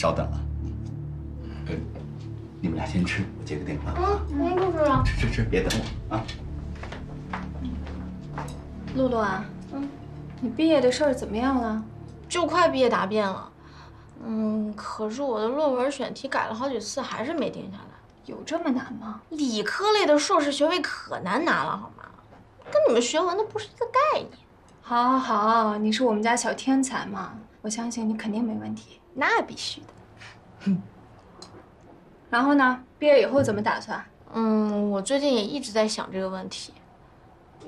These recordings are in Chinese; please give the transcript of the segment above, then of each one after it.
稍等啊。呃，你们俩先吃，我接个电话。嗯，您不吃啊？吃吃吃，别等我啊。露露啊，嗯，你毕业的事儿怎么样了？就快毕业答辩了。嗯，可是我的论文选题改了好几次，还是没定下来。有这么难吗？理科类的硕士学位可难拿了，好吗？跟你们学文的不是一个概念。好，好，好，你是我们家小天才嘛，我相信你肯定没问题。那必须的。哼。然后呢？毕业以后怎么打算？嗯，我最近也一直在想这个问题。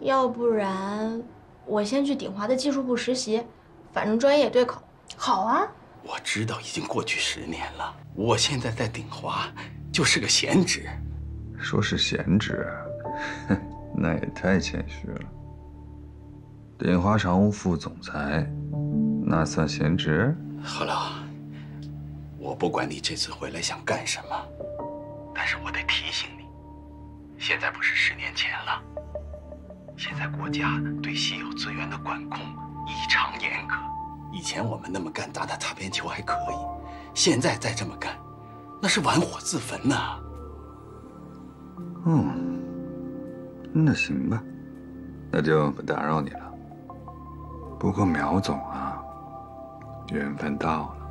要不然，我先去鼎华的技术部实习，反正专业也对口。好啊。我知道已经过去十年了，我现在在鼎华就是个闲职。说是闲职，那也太谦虚了。鼎华常务副总裁，那算闲职？好了，我不管你这次回来想干什么，但是我得提醒你，现在不是十年前了。现在国家对稀有资源的管控异常严格。以前我们那么干打打擦边球还可以，现在再这么干，那是玩火自焚呐。嗯，那行吧，那就不打扰你了。不过苗总啊，缘分到了，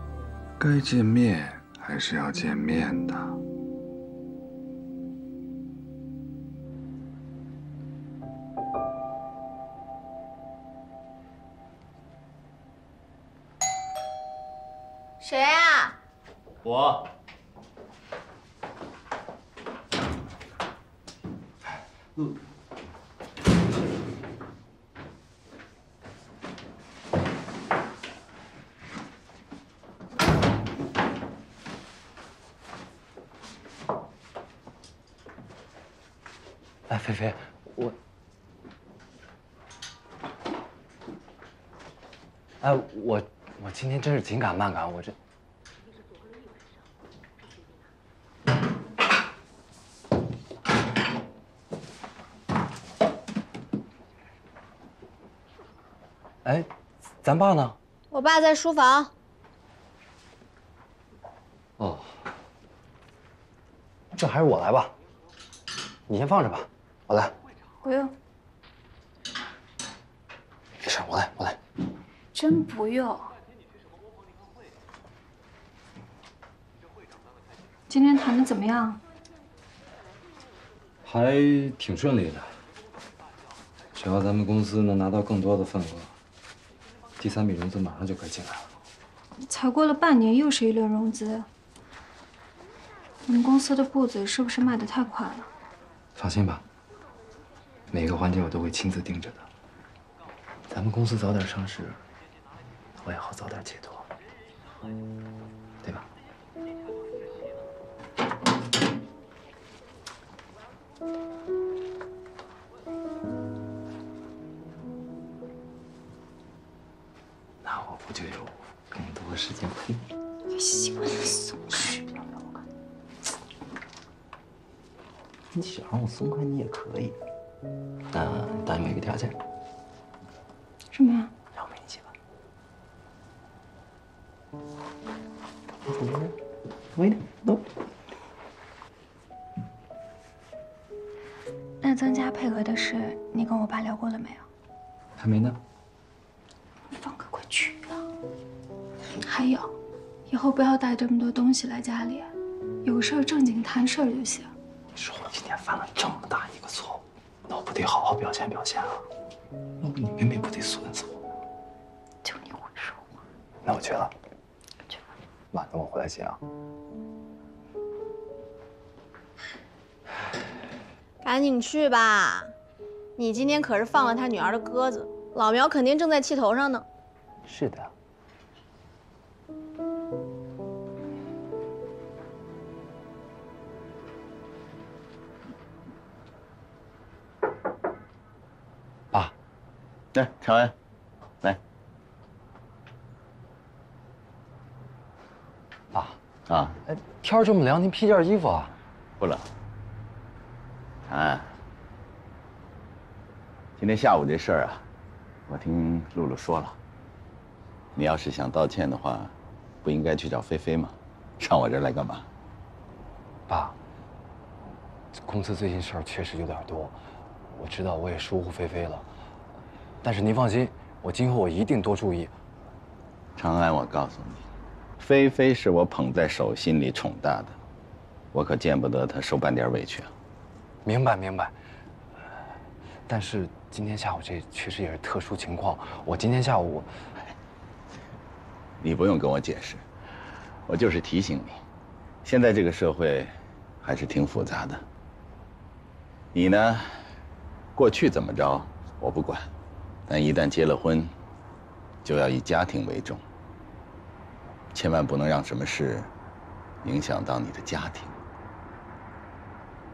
该见面还是要见面的。谁呀？我。嗯。哎，菲菲，我。哎，我我今天真是紧赶慢赶，我这。哎，咱爸呢？我爸在书房。哦，这还是我来吧。你先放着吧，我来。不用。没事，我来，我来。真不用。今天谈的怎么样？还挺顺利的。只要咱们公司能拿到更多的份额。第三笔融资马上就可以进来了。才过了半年，又是一轮融资。你们公司的步子是不是迈得太快了？放心吧，每个环节我都会亲自盯着的。咱们公司早点上市，我也好早点解脱，对吧？那我不就有更多时间陪你。你喜欢松开。你想让我松开，你也可以。那答应我一个条件。什么呀？让我陪你洗吧。Wait, no。那增加配额的事，你跟我爸聊过了没有？还没呢。放个快去了。还有，以后不要带这么多东西来家里，有事儿正经谈事儿就行。你说我今天犯了这么大一个错误，那我不得好好表现表现啊？要不你妹妹不得损死我？就你会说话。那我去了。去吧。妈，等我回来接啊。赶紧去吧，你今天可是放了他女儿的鸽子，老苗肯定正在气头上呢。是的。来，乔恩，来。爸，啊，哎，天这么凉，您披件衣服啊？不冷。长安，今天下午这事儿啊，我听露露说了。你要是想道歉的话，不应该去找菲菲吗？上我这儿来干嘛？爸，公司最近事儿确实有点多，我知道我也疏忽菲菲了。但是您放心，我今后我一定多注意。长安，我告诉你，菲菲是我捧在手心里宠大的，我可见不得她受半点委屈啊。明白明白。但是今天下午这确实也是特殊情况，我今天下午，你不用跟我解释，我就是提醒你，现在这个社会还是挺复杂的。你呢，过去怎么着我不管，但一旦结了婚，就要以家庭为重，千万不能让什么事影响到你的家庭。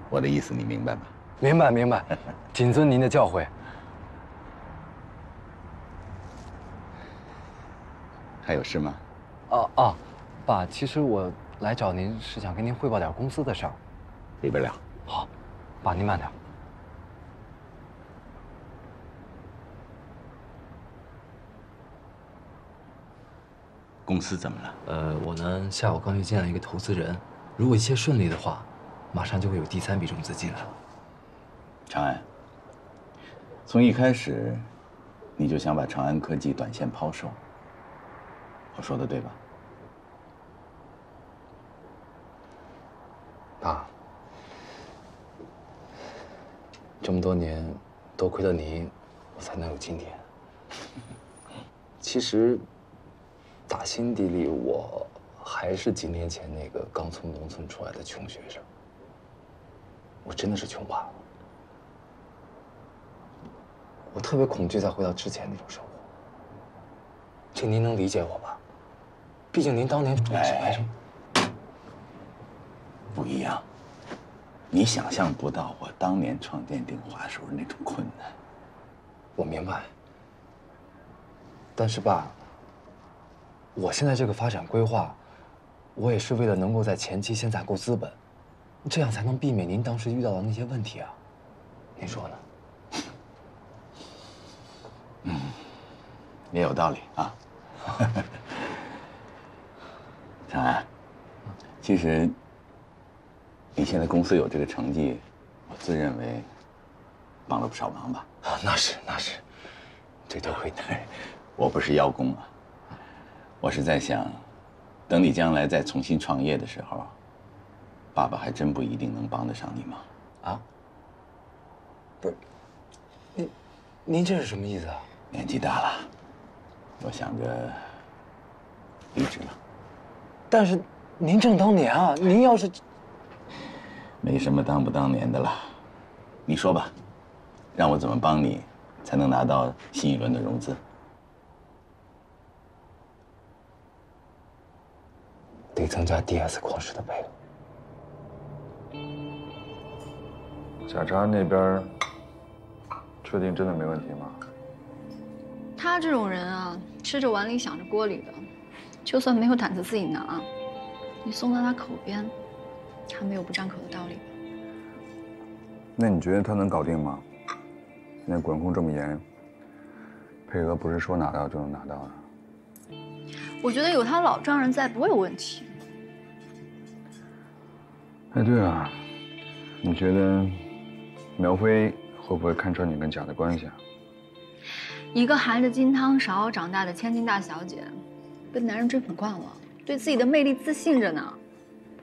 我的意思你明白吗？明白明白，谨遵您的教诲。还有事吗？哦哦，爸，其实我来找您是想跟您汇报点公司的事儿。里边聊。好，爸您慢点。公司怎么了？呃，我呢下午刚去见了一个投资人，如果一切顺利的话，马上就会有第三笔融资进来了。长安，从一开始，你就想把长安科技短线抛售，我说的对吧？爸，这么多年，多亏了您，我才能有今天。其实，打心底里，我还是几年前那个刚从农村出来的穷学生。我真的是穷怕了，我特别恐惧再回到之前那种生活。这您能理解我吧？毕竟您当年也是白生。不一样，你想象不到我当年创建鼎华时候那种困难。我明白，但是爸，我现在这个发展规划，我也是为了能够在前期先攒够资本，这样才能避免您当时遇到的那些问题啊。您说呢？嗯，也有道理啊。长安，其实你现在公司有这个成绩，我自认为帮了不少忙吧？啊，那是那是，这多亏您。我不是邀功啊，我是在想，等你将来再重新创业的时候，爸爸还真不一定能帮得上你忙。啊？不是，您您这是什么意思啊？年纪大了，我想着离职了。但是您正当年啊，您要是 没什么当不当年的了，你说吧，让我怎么帮你，才能拿到新一轮的融资？得增加 DS 矿石的倍率。贾长安那边，确定真的没问题吗？他这种人啊，吃着碗里想着锅里的，就算没有胆子自己拿，你送到他口边，他没有不张口的道理。那你觉得他能搞定吗？现在管控这么严，配额不是说拿到就能拿到的。我觉得有他老丈人在，不会有问题。哎，对了，你觉得苗飞会不会看穿你跟贾的关系啊？一个含着金汤勺长大的千金大小姐，被男人追捧惯了，对自己的魅力自信着呢，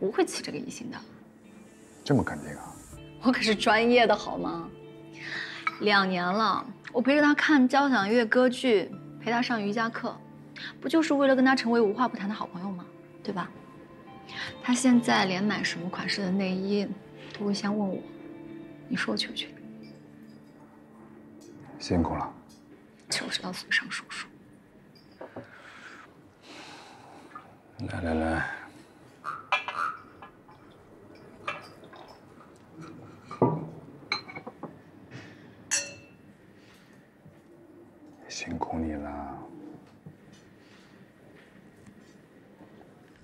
不会起这个疑心的。这么肯定啊？我可是专业的，好吗？两年了，我陪着他看交响乐歌剧，陪他上瑜伽课，不就是为了跟他成为无话不谈的好朋友吗？对吧？他现在连买什么款式的内衣，都会先问我。你说我去不去？辛苦了。就是要送上手术。来来来，辛苦你了。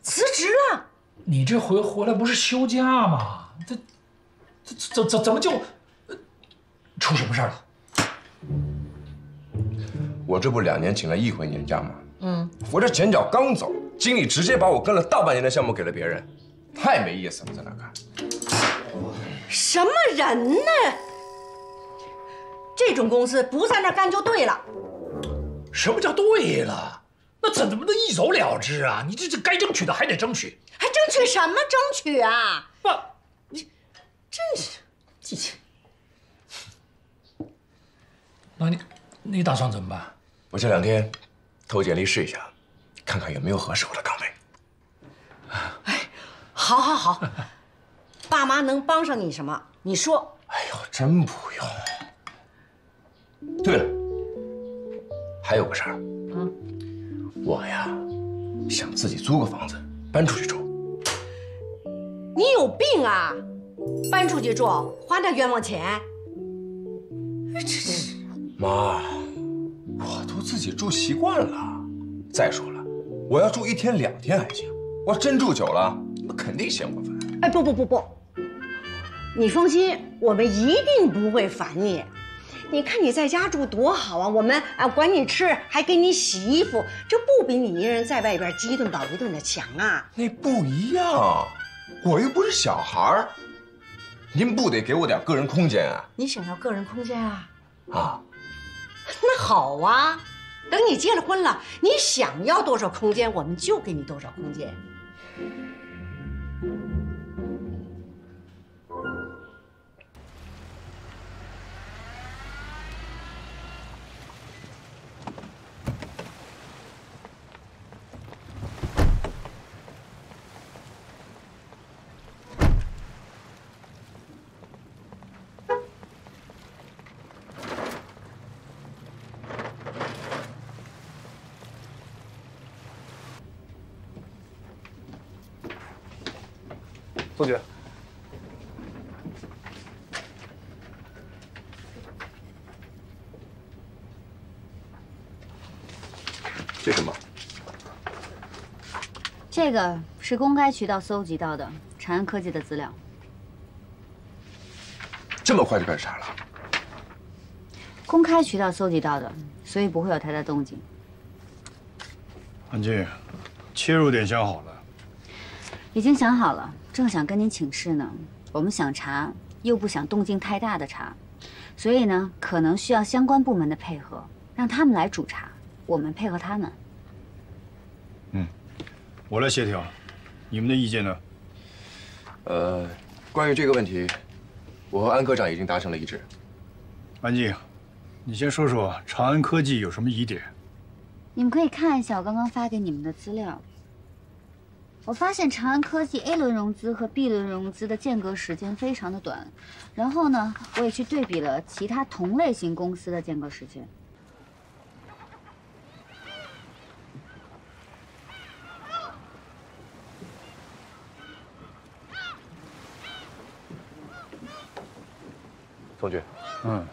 辞职了？你这回回来不是休假吗？这、这、怎、怎、怎么就出什么事儿了？我这不两年请了一回年假吗？嗯，我这前脚刚走，经理直接把我跟了大半年的项目给了别人，太没意思了，在那干。什么人呢？这种公司不在那干就对了。什么叫对了？那怎么能一走了之啊？你这这该争取的还得争取，还争取什么争取啊？不，你真是。那你你打算怎么办？我这两天投简历试一下，看看有没有合适我的岗位。哎，好，好，好，爸妈能帮上你什么？你说。哎呦，真不用。对了，还有个事儿。嗯，我呀，想自己租个房子搬出去住。你有病啊！搬出去住，花那冤枉钱。这是，妈，我都自己住习惯了。再说了，我要住一天两天还行，我真住久了，那肯定嫌我烦。哎，不不不不，你放心，我们一定不会烦你。你看你在家住多好啊，我们啊管你吃，还给你洗衣服，这不比你一人在外边饥一顿饱一顿的强啊？那不一样，我又不是小孩儿，您不得给我点个人空间啊？你想要个人空间啊？啊，那好啊，等你结了婚了，你想要多少空间，我们就给你多少空间。宋局，这什么？这个是公开渠道搜集到的长安科技的资料。这么快就开始查了？公开渠道搜集到的，所以不会有太大动静。安静，切入点想好了？已经想好了。正想跟您请示呢，我们想查，又不想动静太大的查，所以呢，可能需要相关部门的配合，让他们来主查，我们配合他们。嗯，我来协调，你们的意见呢？呃，关于这个问题，我和安科长已经达成了一致。安静，你先说说长安科技有什么疑点？你们可以看一下我刚刚发给你们的资料。我发现长安科技 A 轮融资和 B 轮融资的间隔时间非常的短，然后呢，我也去对比了其他同类型公司的间隔时间。宋局，嗯，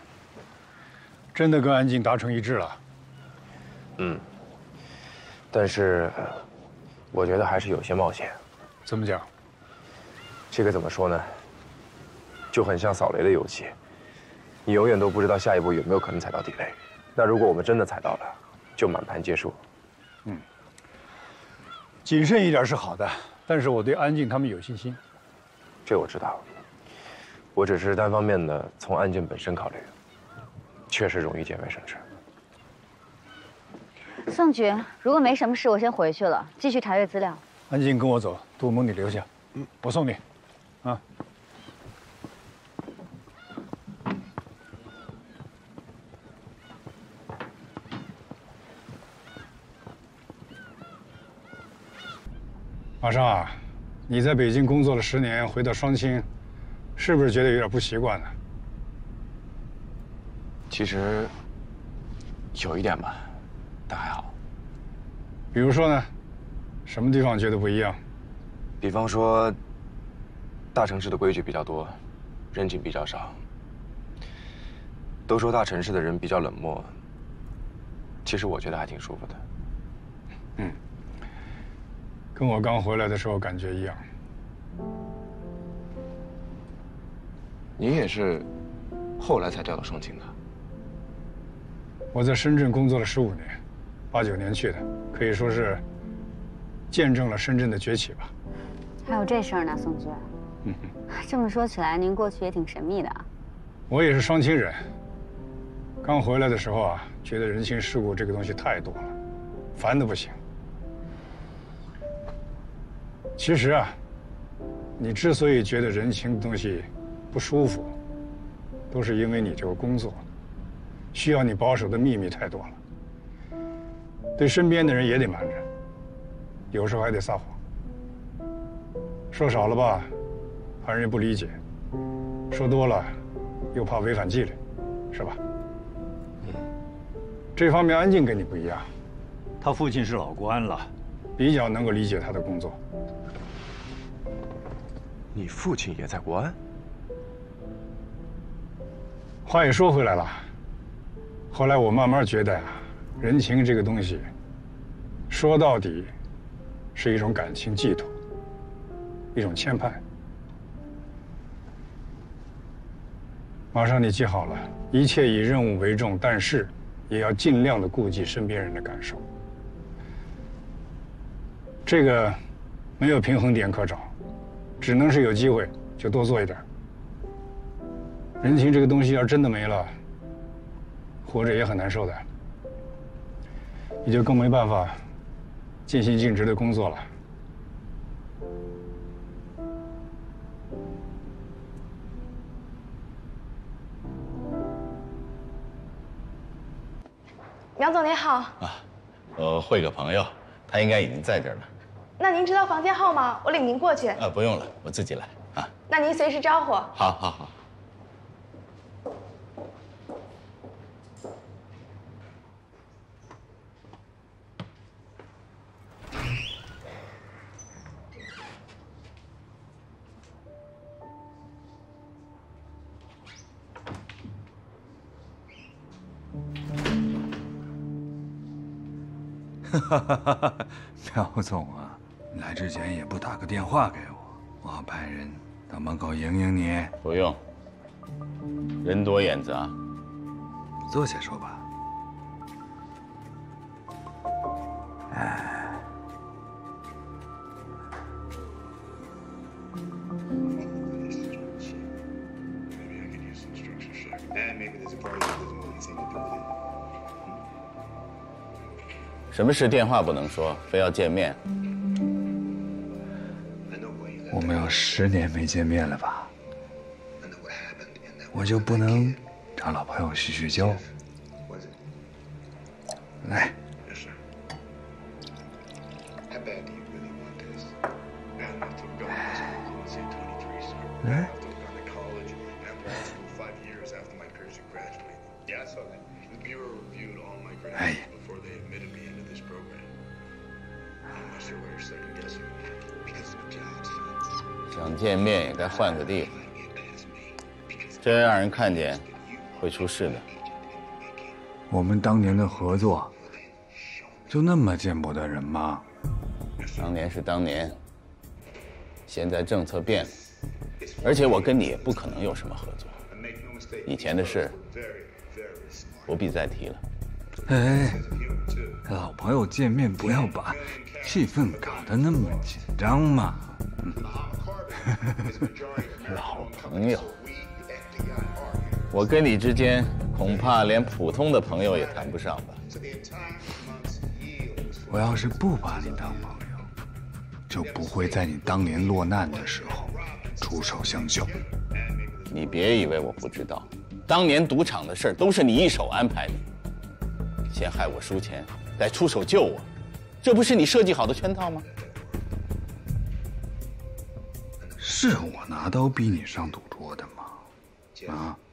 真的跟安静达成一致了。嗯，但是。我觉得还是有些冒险。怎么讲？这个怎么说呢？就很像扫雷的游戏，你永远都不知道下一步有没有可能踩到地雷。那如果我们真的踩到了，就满盘皆输。嗯，谨慎一点是好的，但是我对安静他们有信心。这我知道，我只是单方面的从案件本身考虑，确实容易见微生智。宋局，如果没什么事，我先回去了，继续查阅资料。安静，跟我走，杜蒙你留下，嗯，我送你，啊。马上啊，你在北京工作了十年，回到双清，是不是觉得有点不习惯呢？其实有一点吧。但还好。比如说呢，什么地方觉得不一样？比方说，大城市的规矩比较多，人情比较少。都说大城市的人比较冷漠，其实我觉得还挺舒服的。嗯，跟我刚回来的时候感觉一样。您也是后来才调到双清的。我在深圳工作了十五年，八九年去的，可以说是见证了深圳的崛起吧。还有这事儿呢，宋局。嗯 这么说起来，您过去也挺神秘的啊。我也是双亲人。刚回来的时候啊，觉得人情世故这个东西太多了，烦的不行。其实啊，你之所以觉得人情的东西不舒服，都是因为你这个工作需要你保守的秘密太多了，对身边的人也得瞒着，有时候还得撒谎。说少了吧，怕人家不理解；说多了，又怕违反纪律，是吧？这方面安静跟你不一样，他父亲是老官了，比较能够理解他的工作。你父亲也在国安？话也说回来了，后来我慢慢觉得呀，人情这个东西，说到底，是一种感情寄托，一种牵绊。马上你记好了，一切以任务为重，但是也要尽量的顾及身边人的感受。这个没有平衡点可找，只能是有机会就多做一点。人情这个东西要真的没了，活着也很难受的。你就更没办法尽心尽职的工作了。苗总您好，啊，我会个朋友，他应该已经在这儿了。那您知道房间号吗？我领您过去。啊，不用了，我自己来啊。那您随时招呼。好，好，好。苗总啊，来之前也不打个电话给我，我派人到门口迎迎你。不用，人多眼杂。坐下说吧。哎。什么事电话不能说，非要见面？我们有十年没见面了吧？我就不能找老朋友叙叙旧？看见，会出事的。我们当年的合作，就那么见不得人吗？当年是当年，现在政策变了，而且我跟你也不可能有什么合作。以前的事，不必再提了。哎，老朋友见面不要把气氛搞得那么紧张嘛。老朋友，我跟你之间恐怕连普通的朋友也谈不上吧。我要是不把你当朋友，就不会在你当年落难的时候出手相救。你别以为我不知道，当年赌场的事都是你一手安排的，先害我输钱，再出手救我，这不是你设计好的圈套吗？是我拿刀逼你上赌桌的吗？啊！哎，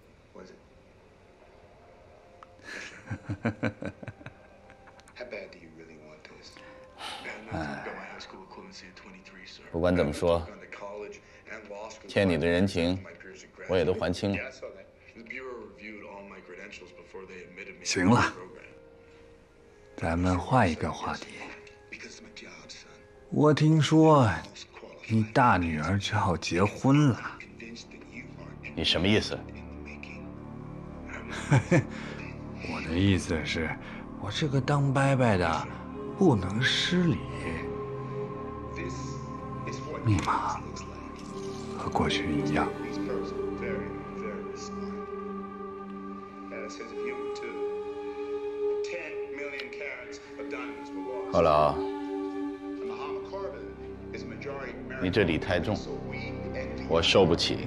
不管怎么说，欠你的人情，我也都还清了。行了，咱们换一个话题。我听说。你大女儿就要结婚了，你什么意思？我的意思是，我这个当伯伯的不能失礼。密码和过去一样。好了啊，你这礼太重，我受不起。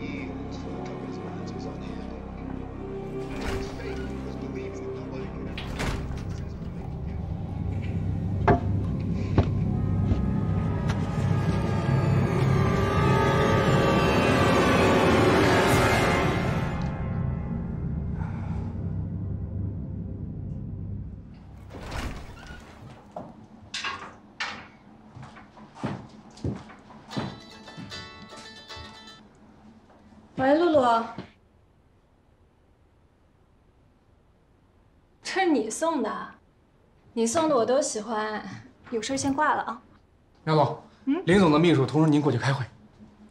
喂，送的，你送的我都喜欢。有事先挂了啊。苗总，林总的秘书通知您过去开会。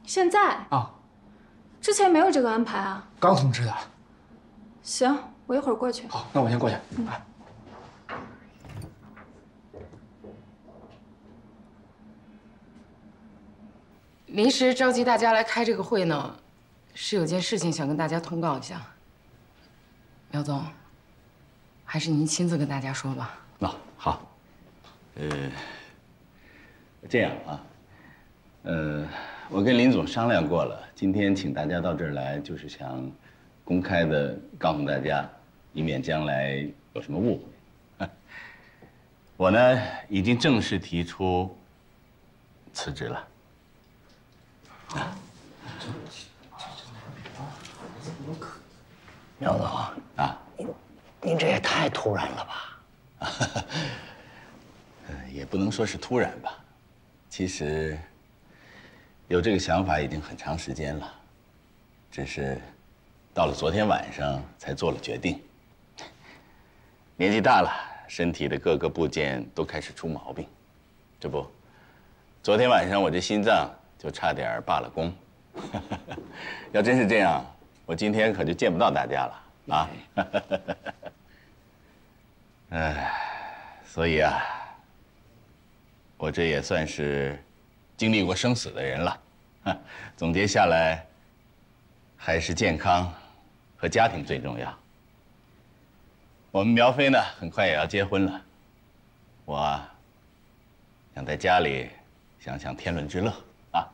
现在啊？之前没有这个安排啊。刚通知的。行，我一会儿过去。好，那我先过去。嗯。临时召集大家来开这个会呢。是有件事情想跟大家通告一下，苗总，还是您亲自跟大家说吧。那好，呃，这样啊，呃，我跟林总商量过了，今天请大家到这儿来，就是想公开的告诉大家，以免将来有什么误会。我呢，已经正式提出辞职了。苗总啊，您您这也太突然了吧？也不能说是突然吧，其实有这个想法已经很长时间了，只是到了昨天晚上才做了决定。年纪大了，身体的各个部件都开始出毛病，这不，昨天晚上我这心脏就差点罢了工。要真是这样。我今天可就见不到大家了啊！哎，所以啊，我这也算是经历过生死的人了。总结下来，还是健康和家庭最重要。我们苗飞呢，很快也要结婚了，我想在家里享享天伦之乐啊！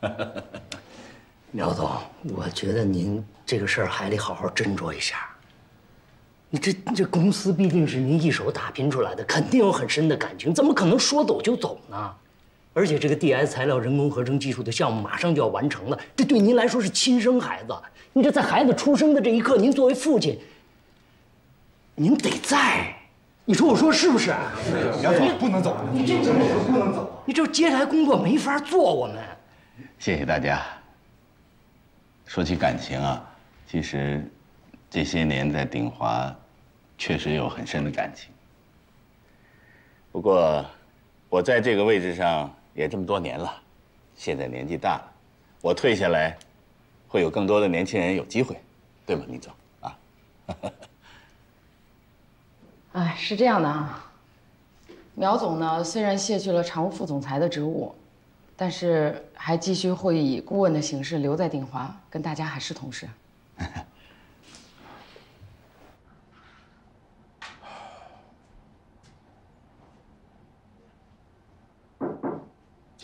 苗总，我觉得您这个事儿还得好好斟酌一下。你这这公司毕竟是您一手打拼出来的，肯定有很深的感情，怎么可能说走就走呢？而且这个 DS 材料人工合成技术的项目马上就要完成了，这对您来说是亲生孩子。你这在孩子出生的这一刻，您作为父亲，您得在。你说我说是不是？杨总不能走，你这怎么不能走？你这接下来工作没法做，我们。谢谢大家。说起感情啊，其实这些年在鼎华，确实有很深的感情。不过，我在这个位置上也这么多年了，现在年纪大了，我退下来，会有更多的年轻人有机会，对吗，李总？啊？哎，是这样的啊，苗总呢，虽然卸去了常务副总裁的职务。但是还继续会以顾问的形式留在鼎华，跟大家还是同事。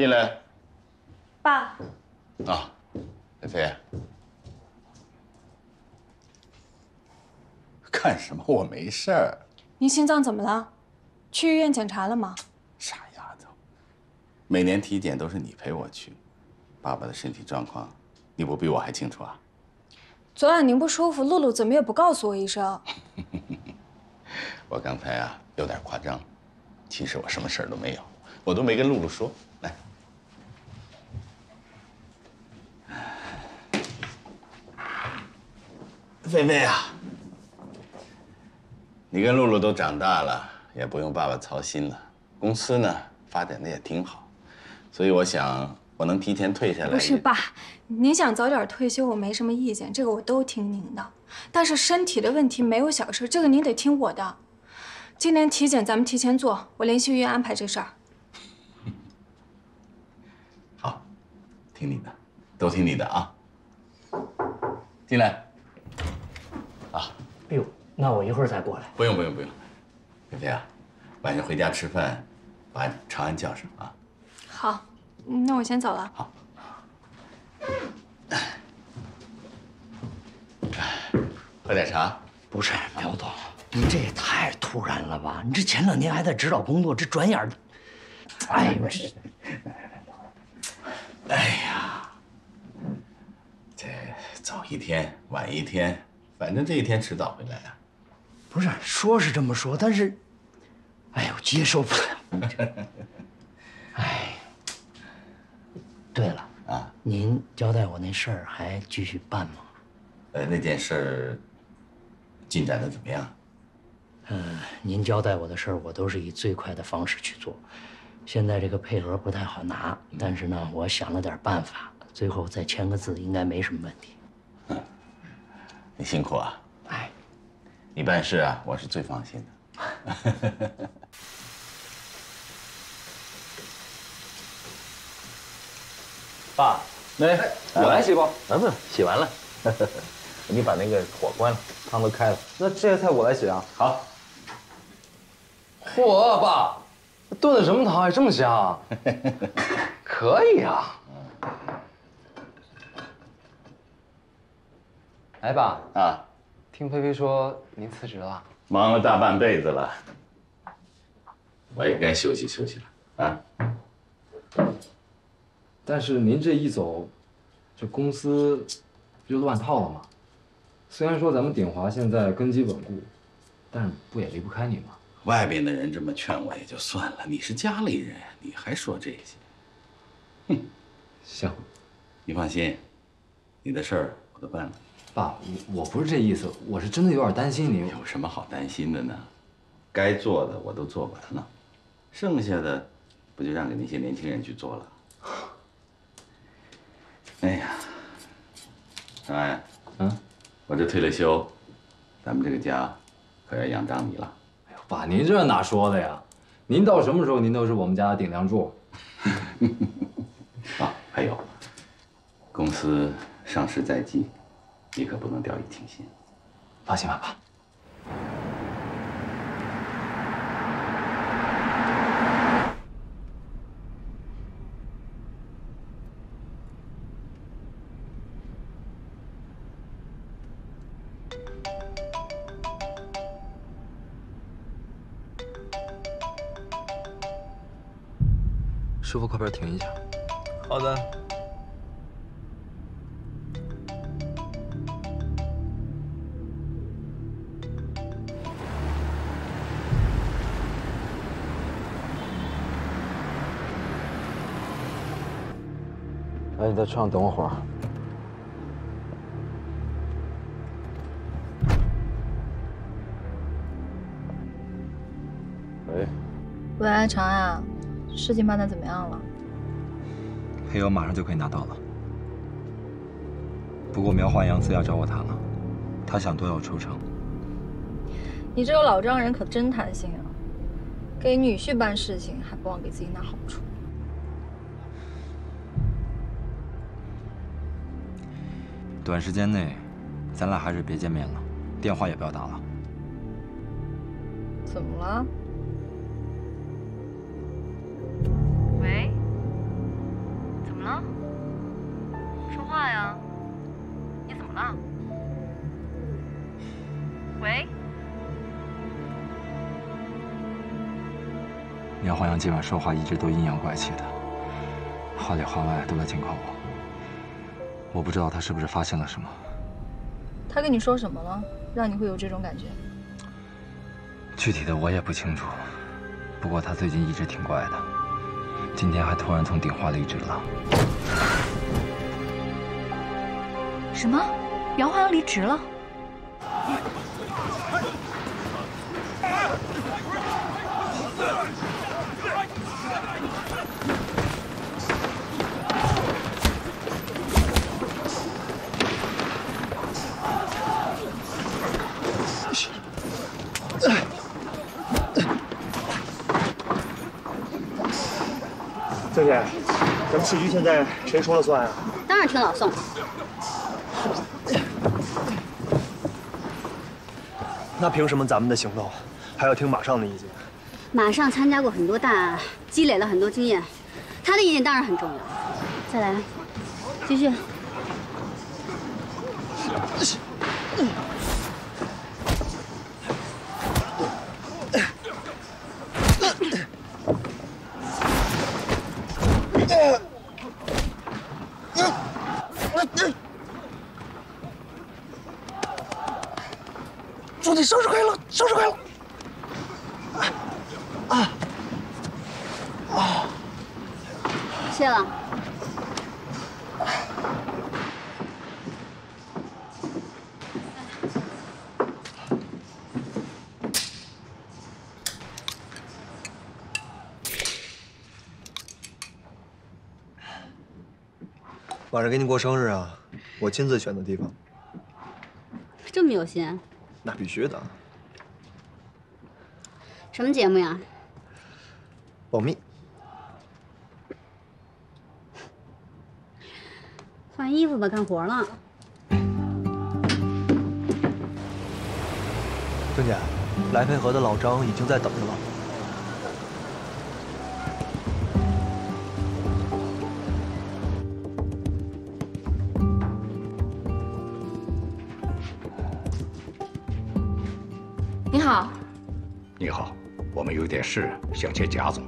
进来。爸。啊，菲菲。干什么？我没事儿。您心脏怎么了？去医院检查了吗？傻丫头每年体检都是你陪我去，爸爸的身体状况，你不比我还清楚啊？昨晚您不舒服，露露怎么也不告诉我一声。我刚才啊有点夸张，其实我什么事儿都没有，我都没跟露露说。来，菲菲啊，你跟露露都长大了，也不用爸爸操心了。公司呢发展的也挺好。所以我想，我能提前退下来。不是爸，您想早点退休，我没什么意见，这个我都听您的。但是身体的问题没有小事，这个您得听我的。今年体检咱们提前做，我联系医院安排这事儿。好，听你的，都听你的啊。进来。啊，哎呦，那我一会儿再过来。不用不用不用，菲菲啊，晚上回家吃饭，把长安叫上啊。好，那我先走了。好。喝点茶。不是苗总，你这也太突然了吧？你这前两天还在指导工作，这转眼的，哎呦这，哎呀，这早一天晚一天，反正这一天迟早会来啊。不是，说是这么说，但是，哎呦，接受不了。哎，对了啊，您交代我那事儿还继续办吗？呃，那件事儿进展的怎么样？嗯，您交代我的事儿，我都是以最快的方式去做。现在这个配额不太好拿，但是呢，我想了点办法，最后再签个字，应该没什么问题。你辛苦啊！哎，你办事啊，我是最放心的。爸，来，我来洗吧。啊，不，洗完了。你把那个火关了，汤都开了。那这些菜我来洗啊。好。嚯，爸，炖的什么汤呀？这么香？可以啊。哎，爸啊，听菲菲说您辞职了，忙了大半辈子了，我也该休息休息了啊。但是您这一走，这公司不就乱套了吗？虽然说咱们鼎华现在根基稳固，但是不也离不开你吗？外边的人这么劝我也就算了，你是家里人，你还说这些？哼，行，你放心，你的事儿我都办了。爸，我我不是这意思，我是真的有点担心你。有什么好担心的呢？该做的我都做完了，剩下的不就让给那些年轻人去做了？哎呀，小安，嗯，我这退了休，咱们这个家可要仰仗你了。哎呦，爸，您这哪说的呀？您到什么时候您都是我们家的顶梁柱。啊，还有，公司上市在即，你可不能掉以轻心。放心吧，爸。师傅，快边停一下。好的。你在车上等我会儿。喂。喂，长安。事情办的怎么样了？配额马上就可以拿到了。不过苗华阳私下找我谈了，他想多要抽成。你这个老丈人可真贪心啊！给女婿办事情还不忘给自己拿好处。短时间内，咱俩还是别见面了，电话也不要打了。怎么了？喂？怎么了说话呀！你怎么了？喂？苗黄阳今晚说话一直都阴阳怪气的，话里话外都在警告我。我不知道他是不是发现了什么。他跟你说什么了，让你会有这种感觉？具体的我也不清楚，不过他最近一直挺怪的，今天还突然从鼎华离职了。什么？杨华要离职了？郑姐，咱们市局现在谁说了算啊？当然听老宋。那凭什么咱们的行动还要听马上的意见？马上参加过很多大案，积累了很多经验，他的意见当然很重要。再来，继续。祝你生日快乐，生日快乐！啊啊！谢了。晚上给你过生日啊，我亲自选的地方，这么有心，那必须的，什么节目呀？保密。换衣服吧，干活了。郑姐，来配合的老张已经在等着了。你好，你好，我们有点事想见贾总。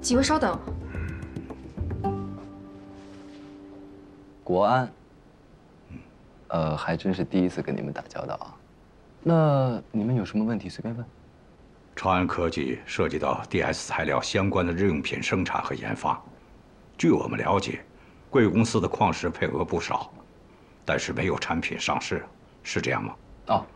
几位稍等。国安，呃，还真是第一次跟你们打交道啊。那你们有什么问题随便问。长安科技涉及到 DS 材料相关的日用品生产和研发。据我们了解，贵公司的矿石配额不少，但是没有产品上市，是这样吗？哦，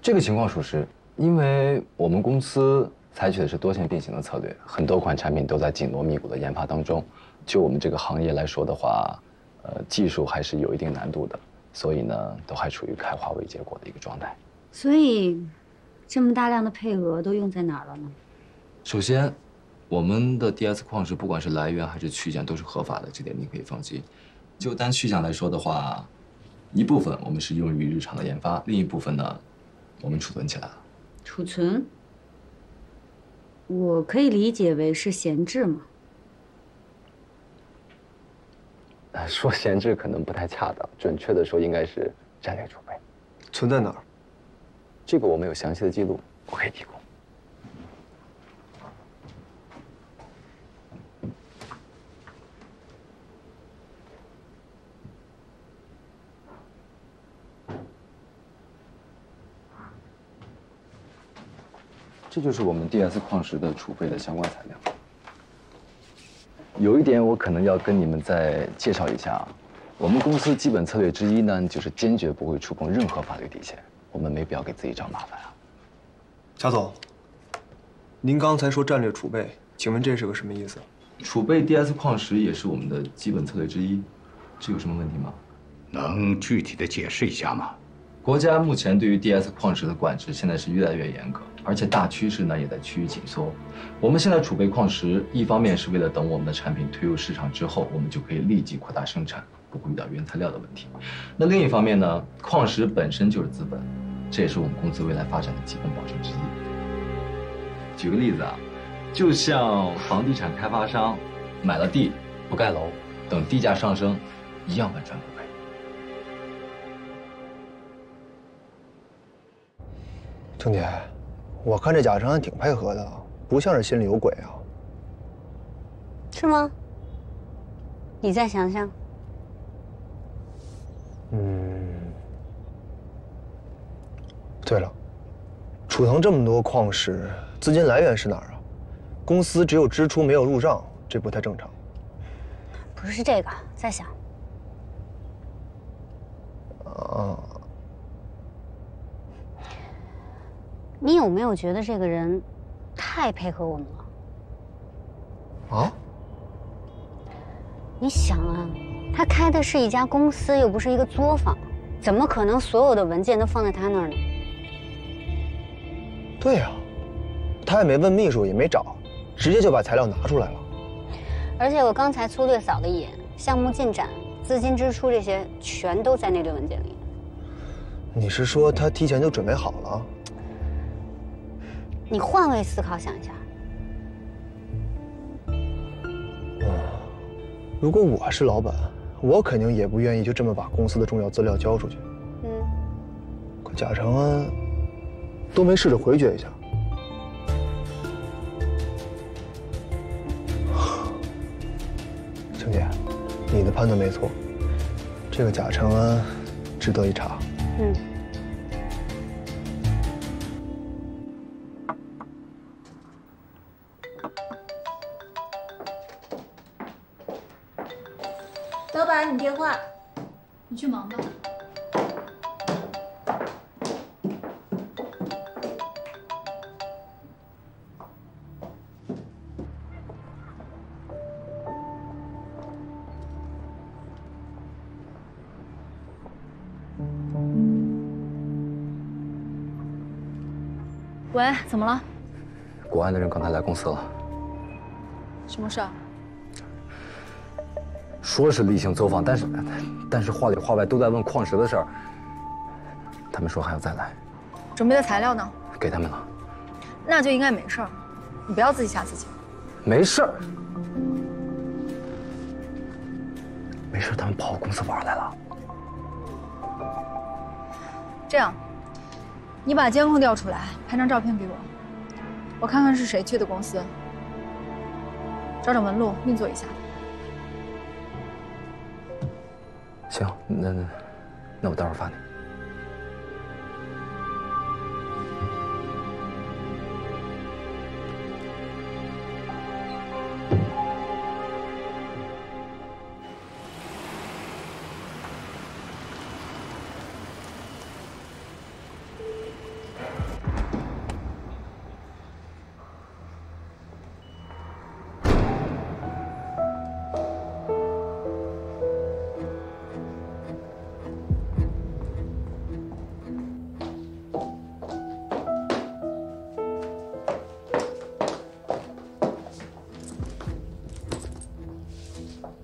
这个情况属实，因为我们公司采取的是多线并行的策略，很多款产品都在紧锣密鼓的研发当中。就我们这个行业来说的话，呃，技术还是有一定难度的，所以呢，都还处于开花未结果的一个状态。所以，这么大量的配额都用在哪儿了呢？首先，我们的 DS 矿石不管是来源还是去向都是合法的，这点你可以放心。就单去向来说的话，一部分我们是用于日常的研发，另一部分呢，我们储存起来了。储存，我可以理解为是闲置吗？呃说闲置可能不太恰当，准确的说应该是战略储备。存在哪儿？这个我们有详细的记录，我可以提供。这就是我们 DS 矿石的储备的相关材料。有一点我可能要跟你们再介绍一下啊，我们公司基本策略之一呢，就是坚决不会触碰任何法律底线，我们没必要给自己找麻烦啊。贾总，您刚才说战略储备，请问这是个什么意思？储备 DS 矿石也是我们的基本策略之一，这有什么问题吗？能具体的解释一下吗？国家目前对于 DS 矿石的管制现在是越来越严格，而且大趋势呢也在趋于紧缩。我们现在储备矿石，一方面是为了等我们的产品推入市场之后，我们就可以立即扩大生产，不会遇到原材料的问题。那另一方面呢，矿石本身就是资本，这也是我们公司未来发展的基本保证之一。举个例子啊，就像房地产开发商买了地不盖楼，等地价上升，一样稳赚不赔。郑姐，我看这贾长安挺配合的，不像是心里有鬼啊。是吗？你再想想。嗯。对了，储藏这么多矿石，资金来源是哪儿啊？公司只有支出没有入账，这不太正常。不是这个，再想。啊。你有没有觉得这个人太配合我们了？啊？你想啊，他开的是一家公司，又不是一个作坊，怎么可能所有的文件都放在他那儿呢？对呀，他也没问秘书，也没找，直接就把材料拿出来了。而且我刚才粗略扫了一眼，项目进展、资金支出这些全都在那堆文件里。你是说他提前就准备好了？你换位思考想一下，如果我是老板，我肯定也不愿意就这么把公司的重要资料交出去。嗯，可贾长安都没试着回绝一下。晴姐，你的判断没错，这个贾长安值得一查。嗯。你去忙吧。喂，怎么了？国安的人刚才来公司了，什么事儿？说是例行走访，但是但是话里话外都在问矿石的事儿。他们说还要再来，准备的材料呢？给他们了。那就应该没事儿，你不要自己吓自己。没事儿，没事儿，他们跑我公司玩来了。这样，你把监控调出来，拍张照片给我，我看看是谁去的公司，找找门路，运作一下。那那那我待会发你。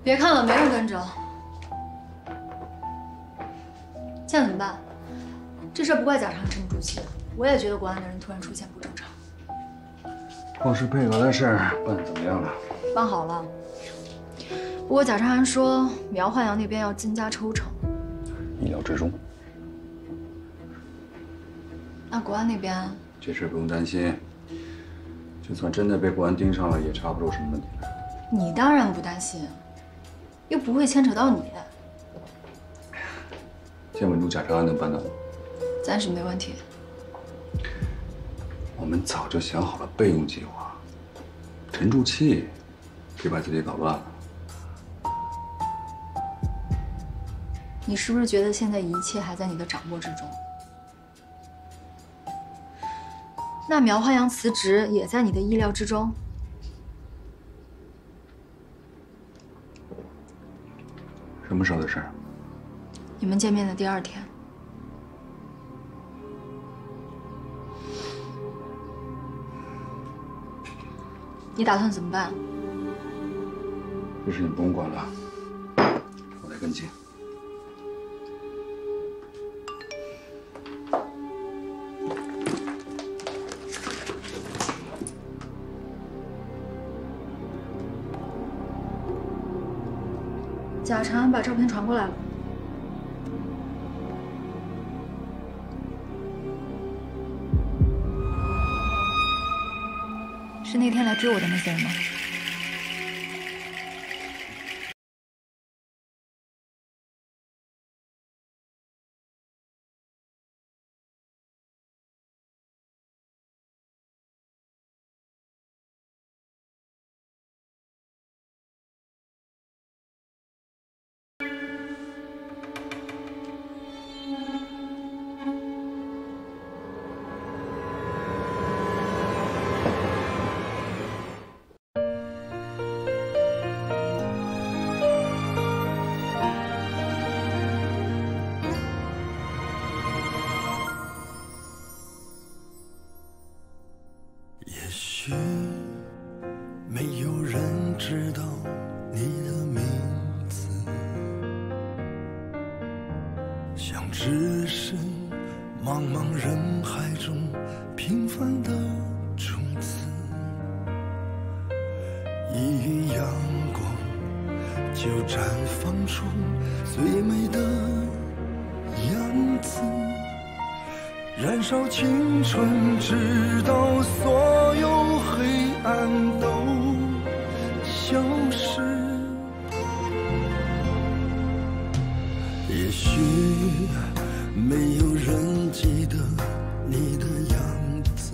别看了，没人跟着。现在怎么办？这事不怪贾长安沉不住气，我也觉得国安的人突然出现不正常。矿石配合的事办得怎么样了？办好了。不过贾长安说苗焕阳那边要增加抽成，意料之中。那国安那边这事不用担心，就算真的被国安盯上了，也查不出什么问题来。你当然不担心，又不会牵扯到你，先稳住贾长安能办到吗？暂时没问题。我们早就想好了备用计划，沉住气，别把自己搞乱了。你是不是觉得现在一切还在你的掌握之中？那苗焕阳辞职也在你的意料之中？什么时候的事儿？你们见面的第二天。你打算怎么办？这事你不用管了，我来跟进。长安把照片传过来了。是那天来追我的那些人吗？像置身茫茫人海中平凡的种子，一缕阳光就绽放出最美的样子，燃烧青春，直到所有黑暗都消。没有人记得你的样子，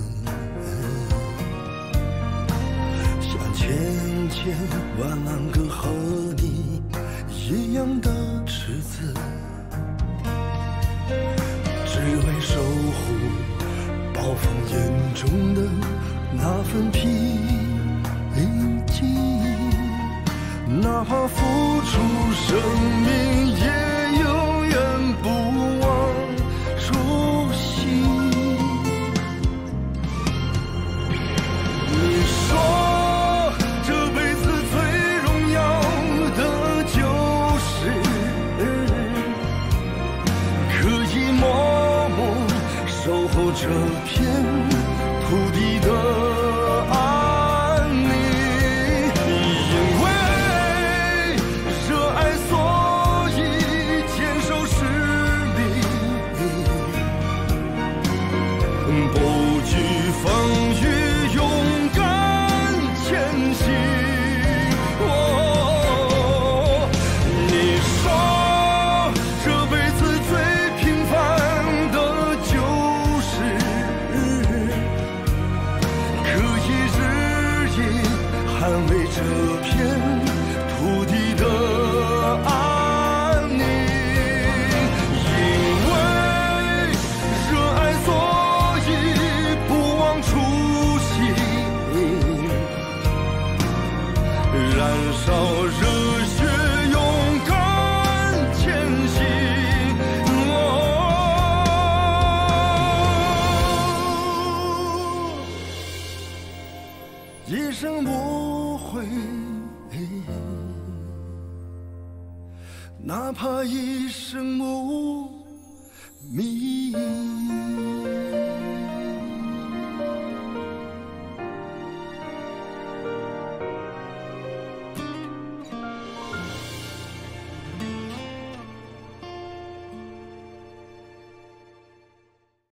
像千千万万个和你一样的池子，只为守护暴风眼中的那份平静。哪怕付出生命，